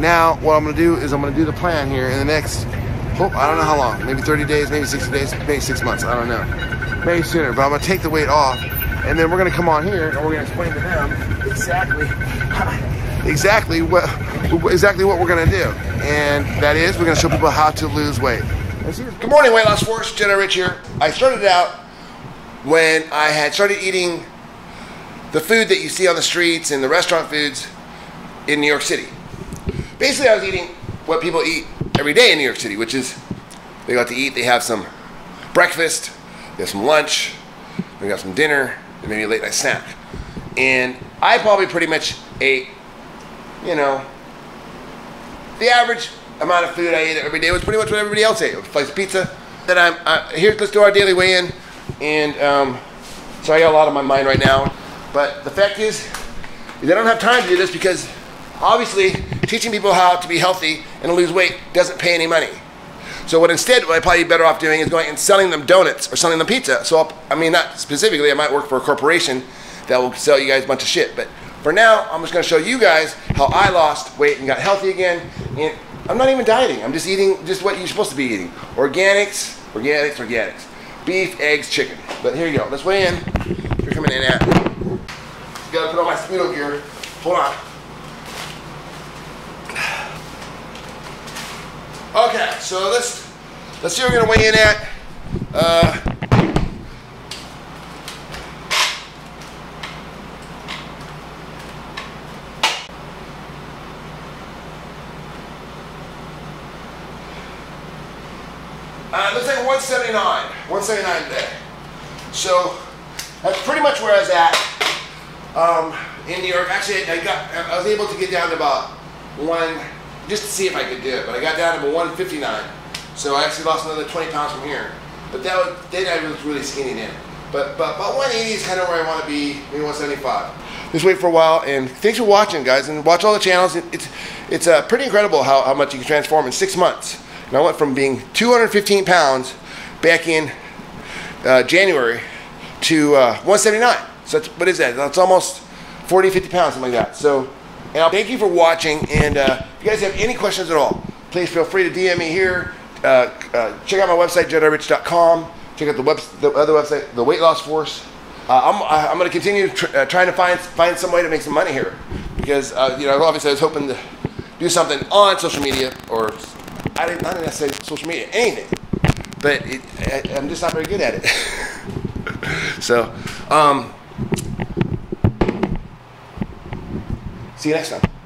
now what I'm gonna do is I'm gonna do the plan here in the next, hope I don't know how long, maybe 30 days, maybe 60 days, maybe six months, I don't know, maybe sooner. But I'm gonna take the weight off, and then we're gonna come on here and we're gonna explain to them exactly, exactly what, exactly what we're gonna do, and that is we're gonna show people how to lose weight. Good morning, Weight Loss Force. Jedi Rich here. I started out when I had started eating the food that you see on the streets and the restaurant foods in New York City. Basically, I was eating what people eat every day in New York City, which is they go out to eat, they have some breakfast, they have some lunch, they got some dinner, and maybe a late night snack. And I probably pretty much ate, you know, the average amount of food I ate every day was pretty much what everybody else ate. A slice of pizza. Then I'm here. Let's do our daily weigh-in. And um, so I got a lot on my mind right now. But the fact is, is I don't have time to do this because obviously teaching people how to be healthy and lose weight doesn't pay any money. So what instead what I'd probably be better off doing is going and selling them donuts or selling them pizza. So I'll, I mean, not specifically, I might work for a corporation that will sell you guys a bunch of shit. But for now, I'm just going to show you guys how I lost weight and got healthy again. And I'm not even dieting. I'm just eating just what you're supposed to be eating. Organics, organics, organics. Beef, eggs, chicken. But here you go. Let's weigh in. You're coming in at. Gotta put on my speedo gear. Hold on. Okay, so let's let's see what we're gonna weigh in at. Uh, Uh, looks like 179. 179 today. So that's pretty much where I was at um, in New York. Actually, I got I was able to get down to about one just to see if I could do it, but I got down to 159. So I actually lost another 20 pounds from here. But that was, then I was really skinny then. But but about 180 is kind of where I want to be, maybe 175. Just wait for a while, and thanks for watching, guys, and watch all the channels. It's it's uh, pretty incredible how, how much you can transform in six months. And I went from being 215 pounds back in uh, January to uh, 179. So what is that? That's almost 40, 50 pounds, something like that. So, and I'll thank you for watching. And uh, if you guys have any questions at all, please feel free to DM me here. Uh, uh, check out my website, JediRich.com. Check out the, web, the other website, the Weight Loss Force. Uh, I'm, I'm going to continue tr- uh, trying to find find some way to make some money here because uh, you know obviously I was hoping to do something on social media or I didn't I didn't necessarily social media anything, but it, I, I'm just not very good at it. so, um, see you next time.